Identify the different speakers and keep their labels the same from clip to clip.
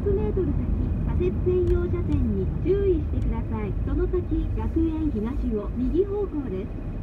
Speaker 1: 500m 先左折専用車線に注意してください。その先学園東を右方向です。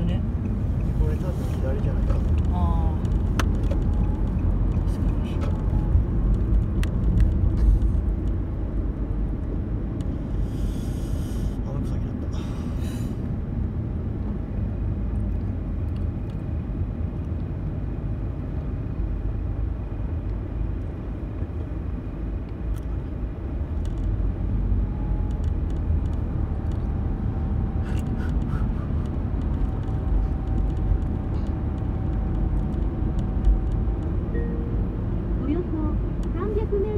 Speaker 2: とね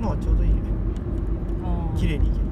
Speaker 3: の
Speaker 1: 方
Speaker 3: ちょうどいいね。綺麗にいける。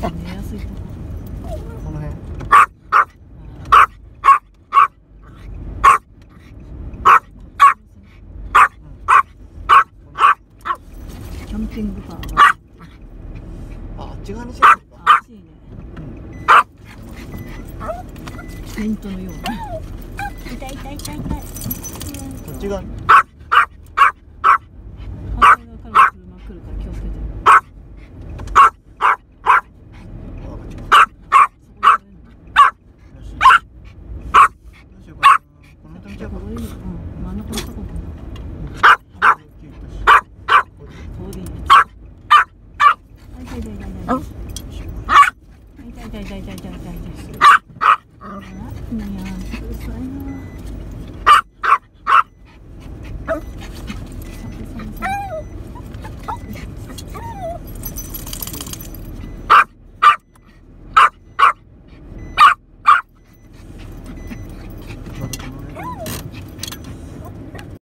Speaker 3: この辺
Speaker 2: キャンピングカーが
Speaker 3: ああっち側にしようあ
Speaker 2: っちいね、うん、ントのような痛い痛い痛い痛い
Speaker 3: こっち側
Speaker 2: ゃ
Speaker 3: あ、う
Speaker 2: ん、真ん中のとこ